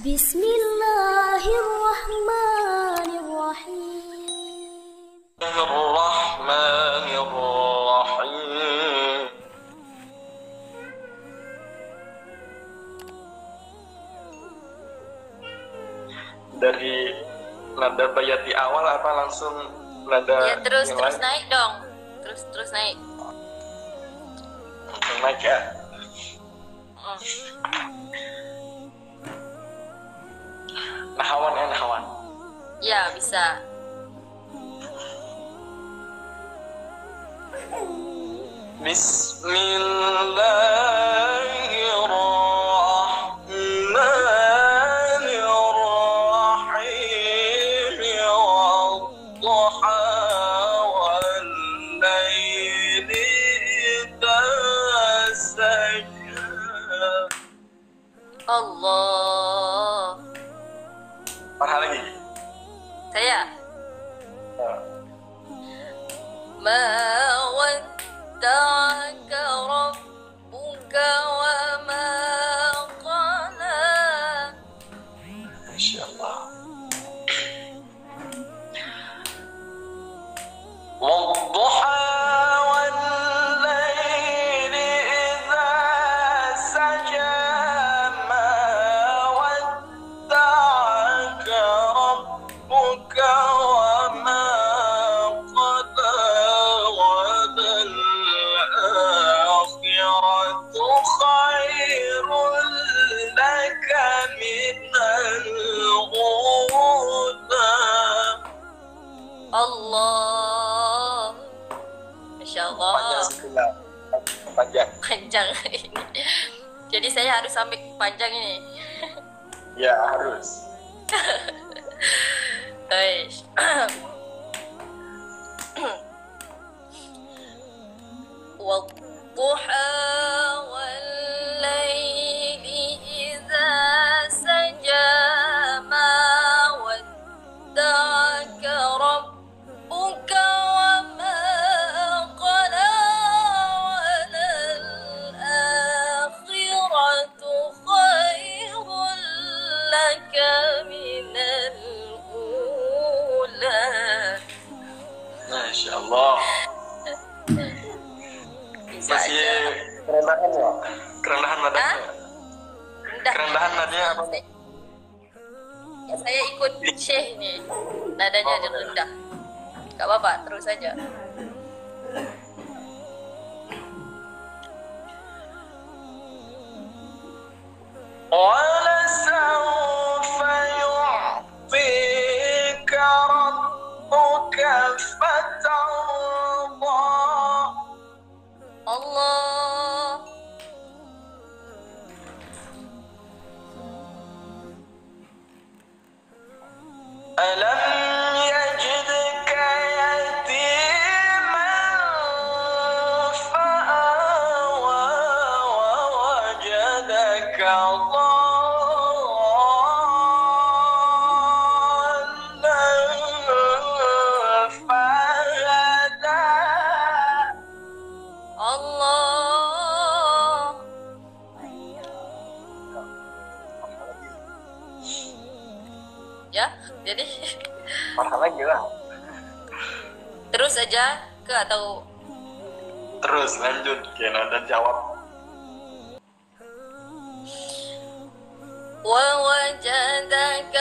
Bismillahirrahmanirrahim. Bismillahirrahmanirrahim. Dari nada bayat di awal apa langsung nada ya, terus terus naik dong terus terus naik langsung naik ya. Mm nahawan ya nahawan Ya bisa. Bismillahirrahmanirrahim panjang ini. Jadi saya harus sampai panjang ini. Ya harus. guys Waktu Gak apa-apa, terus saja. ولسوف يعطيك ربك فترضى Allah. ألم jadi Parah lagi lah terus aja ke atau Terus lanjut Kena dan jawab ووجدك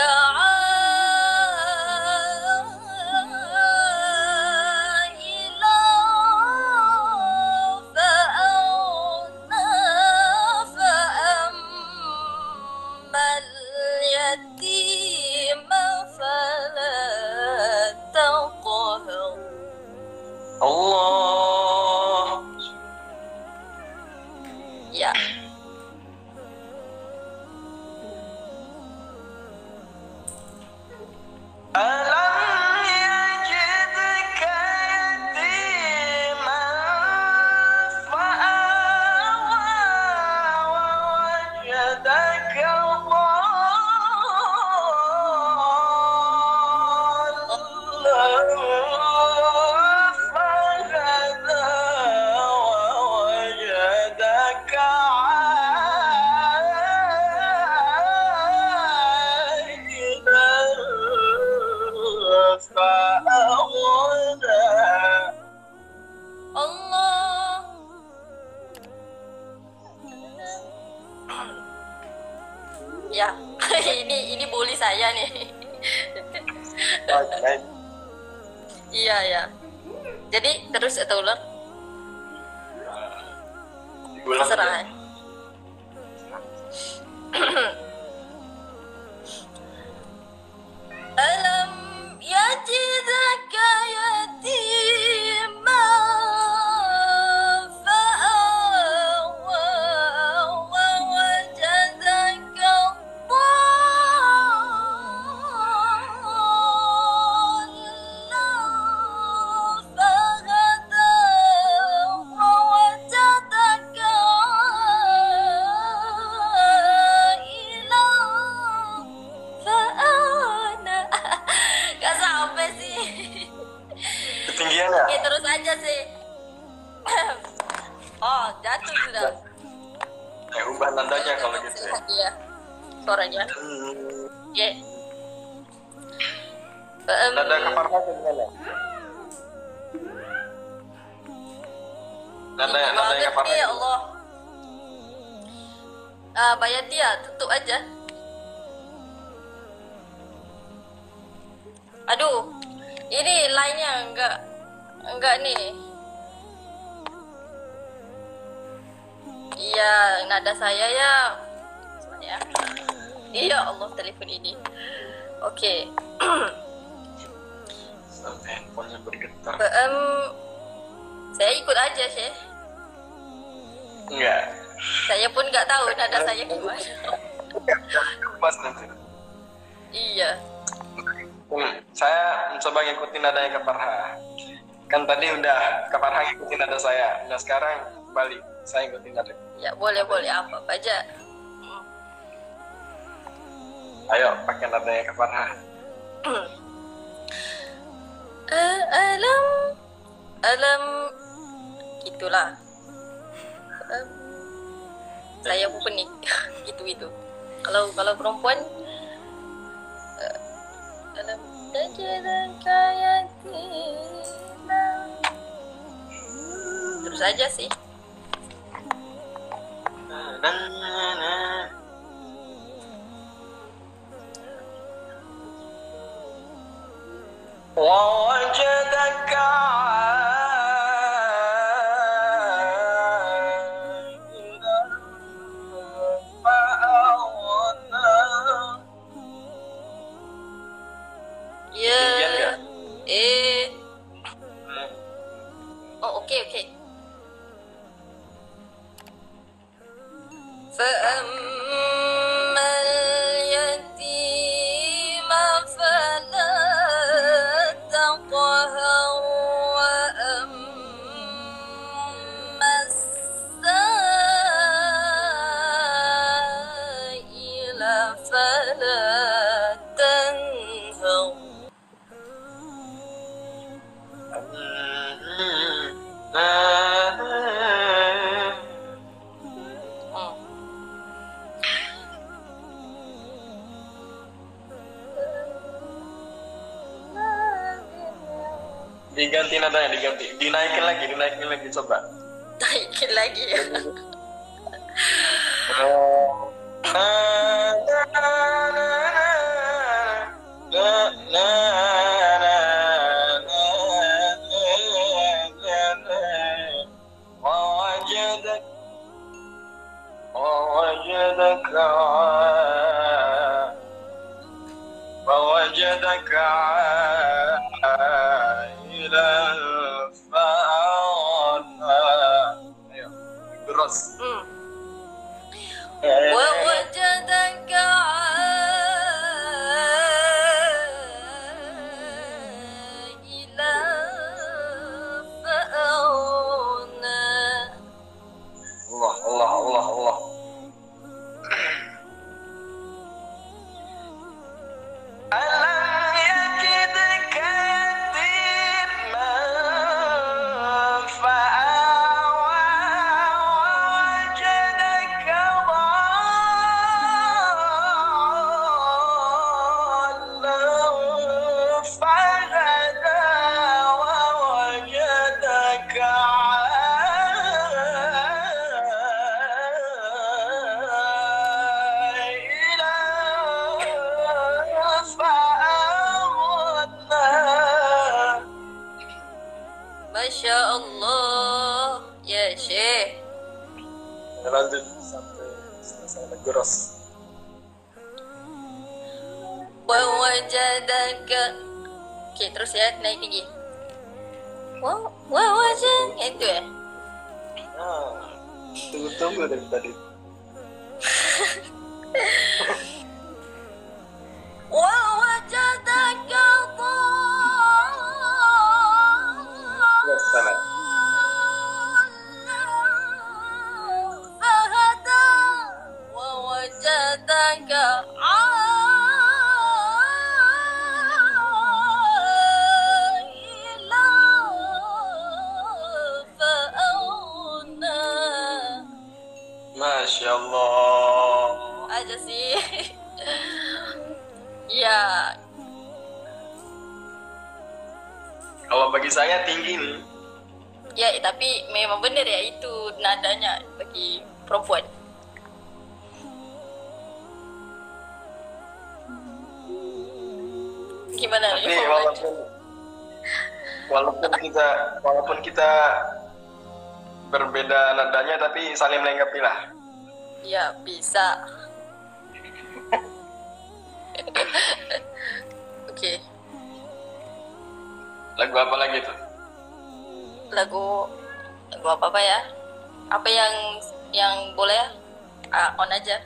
iya ya jadi terus itu ular? Terserah. serah ya. alam ya jizakah Oh jatuh sudah. Eh, ubah nadanya kalau gitu ya. Iya Suaranya. Hmm, Oke Em, Nada keparha gimana? Nada nada nih, ya Allah? Ah, Bayati ya, tutup aja. Aduh, ini lainnya enggak enggak nih. Iya, nada saya ya. Ya. Iya Allah telepon ini. Oke. Sampai handphonenya bergetar. Em, saya ikut aja sih. Enggak. Saya pun nggak tahu nada saya gimana. Nanti. iya. Hmm, saya mencoba ngikutin nadanya keparha. Kan tadi udah keparha ngikutin nada saya. Nah sekarang balik. Saya ngikutin nada. Ya. Boleh boleh. Apa apa aja. Ayo pakai nadanya keparha. Eh, alam alam gitulah. Em, saya pun penik gitu itu kalau kalau perempuan eh, alam tajidaka yatima terus aja sih ووجدك diganti nadanya diganti. Dinaikin lagi dinaikin lagi coba. Naikin lagi. Ya Yeah. Ya Allah ya Syekh. Lanjut sampai selesai legeros wawajadaka oke terus ya naik tinggi. Wow wawajan itu ya? Nah, tunggu-tunggu dari tadi. Wow saya tinggi. Nih ya tapi memang benar ya itu nadanya bagi perempuan. Gimana tapi nih walaupun walaupun kita walaupun kita berbeda nadanya tapi saling melengkapi lah. Ya bisa. Oke lagu apa lagi tuh? Lagu lagu apa apa ya? Apa yang yang boleh ya ah, on aja?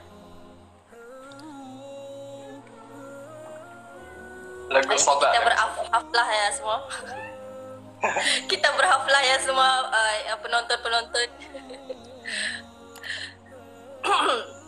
Lagu Ayo soda kita berhaflah ya semua. Kita berhaflah ya semua uh, penonton